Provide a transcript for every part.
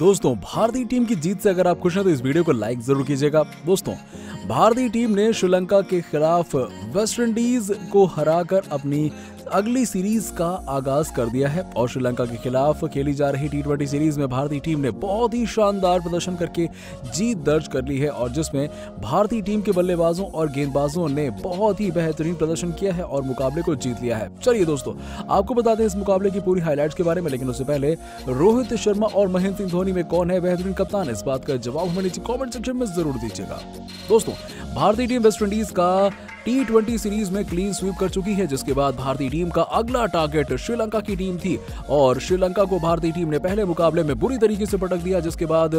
दोस्तों, भारतीय टीम की जीत से अगर आप खुश हैं तो इस वीडियो को लाइक ज़रूर कीजिएगा। दोस्तों, भारतीय टीम ने श्रीलंका के खिलाफ वेस्टइंडीज को हराकर अपनी अगली सीरीज़ का आगाज़ कर दिया है और श्रीलंका के खिलाफ खेली जा रही टी सीरीज़ में भारतीय टीम ने बहुत ही शानदार प्रदर्शन करके जीत दर्ज कर ली है और जिसमें भारतीय टीम के बल्लेबाजों और गेंदबाजों ने बहुत ही बेहतरीन प्रदर्शन किया है और मुकाबले को जीत लिया है। चलिए दोस्तों, आपको बता दें इस मुकाबले की पूरी हाईलाइट्स के बारे में, लेकिन उससे पहले रोहित शर्मा और महेंद्र सिंह धोनी में कौन है बेहतरीन कप्तान? इस बात का जवाब हमें नीचे कॉमेंट सेक्शन में ज़रूर दीजिएगा। दोस्तों, भारतीय टीम वेस्ट इंडीज का टी ट्वेंटी सीरीज़ में क्लीन स्वीप कर चुकी है, जिसके बाद भारतीय टीम का अगला टारगेट श्रीलंका की टीम थी। और श्रीलंका को भारतीय टीम ने पहले मुकाबले में बुरी तरीके से पटक दिया, जिसके बाद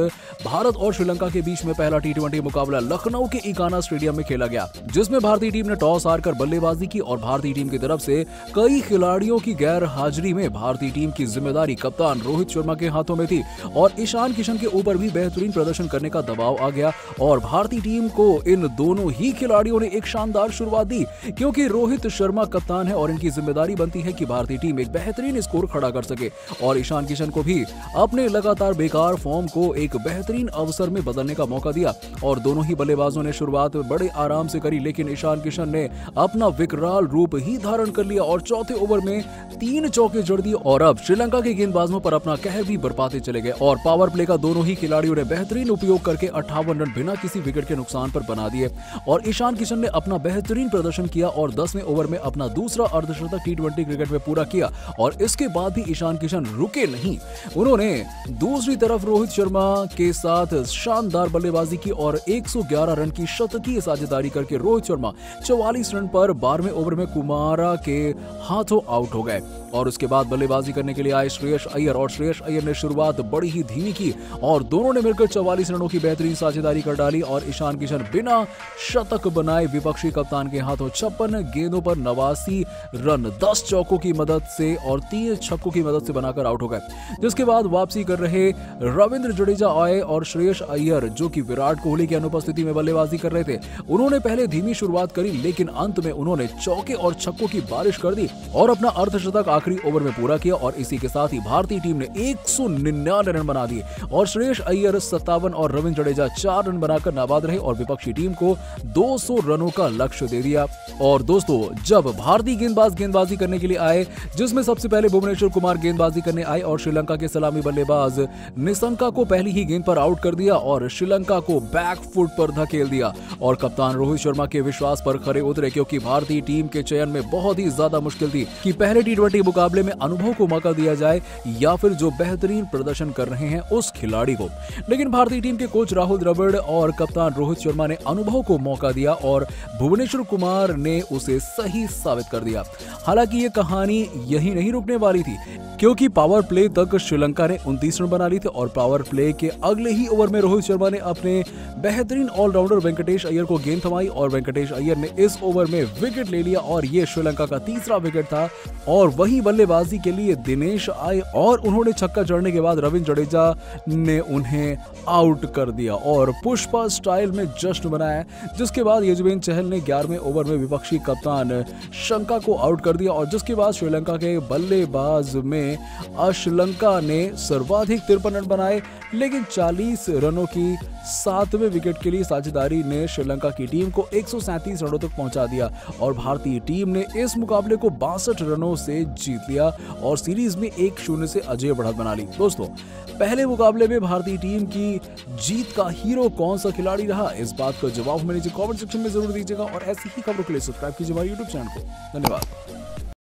भारत और श्रीलंका के बीच में पहला टी मुकाबला लखनऊ के इकाना स्टेडियम में खेला गया, जिसमें भारतीय टीम ने टॉस हारकर बल्लेबाजी की और भारतीय टीम की तरफ़ से कई खिलाड़ियों की गैर हाजिरी में भारतीय टीम की ज़िम्मेदारी कप्तान रोहित शर्मा के हाथों में थी। और ईशान किशन के ऊपर भी बेहतरीन प्रदर्शन करने का दबाव आ गया, और भारतीय टीम को इन दोनों ही खिलाड़ियों ने एक शानदार शुरुआत दी, क्योंकि रोहित शर्मा कप्तान है और इनकी ज़िम्मेदारी बनती है कि भारतीय टीम एक बेहतरीन स्कोर खड़ा कर सके। और ईशान किशन को भी अपने लगातार बेकार फॉर्म को एक बेहतरीन अवसर में बदलने का मौका दिया। और दोनों ही बल्लेबाजों ने शुरुआत बड़े आराम से करी, लेकिन ईशान किशन ने अपना विकराल रूप ही धारण कर लिया और चौथे ओवर में तीन चौके जड़ दिए और अब श्रीलंका के गेंदबाजों पर अपना कहर भी बरपाते चले गए। और पावर प्ले का दोनों ही खिलाड़ियों ने बेहतरीन उपयोग करके अट्ठावन रन बिना किसी विकेट के नुकसान पर बना दिए। और ईशान किशन ने अपना बेहतरीन प्रदर्शन किया और दसवें ओवर में अपना दूसरा अर्धशतक टी क्रिकेट में पूरा किया और इसके बाद भी ईशान किशन रुके नहीं। उन्होंने दूसरी तरफ़ रोहित शर्मा के साथ शानदार बल्लेबाजी की और 111 रन की शतकीय साझेदारी करके रोहित शर्मा 44 रन पर बारहवें ओवर में कुमारा के हाथों आउट हो गए। और उसके बाद बल्लेबाजी करने के लिए आए श्रेयस अय्यर और श्रेयस अय्यर ने शुरुआत बड़ी ही धीमी की और दोनों ने मिलकर 44 रनों की बेहतरीन साझेदारी कर डाली और ईशान किशन बिना शतक बनाए विपक्षी कप्तान के हाथों छप्पन गेंदों पर नवासी रन 10 चौकों की मदद से और तीन छक्कों की मदद से बनाकर आउट हो गए। जिसके बाद वापसी कर रहे रविंद्र जडेजा आए और श्रेयस अय्यर, जो कि विराट कोहली की अनुपस्थिति में बल्लेबाजी कर रहे थे, उन्होंने पहले धीमी शुरुआत करी, लेकिन अंत में उन्होंने चौके और छक्कों की बारिश कर दी और अपना अर्धशतक आखिरी ओवर में पूरा किया और इसी के साथ ही भारतीय टीम ने एक सौ निन्यानवे रन बना दिए और श्रेयस अय्यर सत्तावन और रविंद्र जडेजा चार रन बनाकर नाबाद रहे और विपक्षी टीम को 200 रनों का लक्ष्य दे दिया। और दोस्तों, जब भारतीय गेंदबाज गेंदबाजी करने के लिए आए, जिसमें सबसे पहले भुवनेश्वर कुमार गेंदबाजी करने आए और श्रीलंका के सलामी बल्लेबाज निशंका को पहली ही गेंद पर आउट कर दिया और श्रीलंका को बैक फुट पर धकेल दिया। और कप्तान रोहित शर्मा के विश्वास पर खड़े उतरे, क्योंकि भारतीय टीम के चयन में बहुत ही ज़्यादा मुश्किल थी कि पहले टी मुकाबले में अनुभव को मौका दिया जाए या फिर जो बेहतरीन प्रदर्शन कर रहे हैं उस खिलाड़ी को। लेकिन भारतीय टीम के कोच राहुल द्रविड़ और कप्तान रोहित शर्मा ने अनुभव को मौका दिया और भुवनेश्वर कुमार ने उसे सही साबित कर दिया। हालाँकि ये कहानी यही नहीं रुकने वाली थी, क्योंकि पावर प्ले तक श्रीलंका ने उनतीस रन बना ली थे और पावर प्ले के अगले ही ओवर में रोहित शर्मा ने अपने बेहतरीन ऑलराउंडर वेंकटेश अय्यर को गेंद थमाई और वेंकटेश अय्यर ने इस ओवर में विकेट ले लिया और ये श्रीलंका का तीसरा विकेट था। और वही बल्लेबाजी के लिए दिनेश आए और उन्होंने छक्का चढ़ने के बाद रविंद्र जडेजा ने उन्हें आउट कर दिया और पुष्पा स्टाइल में जश्न बनाया जिसके बाद यजुवेन चहल ने ग्यारहवें ओवर में विपक्षी कप्तान शंका को आउट कर दिया और जिसके बाद श्रीलंका के बल्लेबाज में श्रीलंका ने सर्वाधिक तिरपन रन बनाए, लेकिन 40 रनों की सातवें विकेट के लिए साझेदारी ने श्रीलंका की टीम को एक रनों तक पहुँचा दिया और भारतीय टीम ने इस मुकाबले को बासठ रनों से जीत लिया और सीरीज़ में एक शून्य से अजय बढ़त बना ली। दोस्तों, पहले मुकाबले में भारतीय टीम की जीत का हीरो कौन सा खिलाड़ी रहा? इस बात का जवाब हमें नीचे कमेंट सेक्शन में ज़रूर दीजिएगा और ऐसी ही खबरों के लिए सब्सक्राइब कीजिए हमारे यूट्यूब चैनल को। धन्यवाद।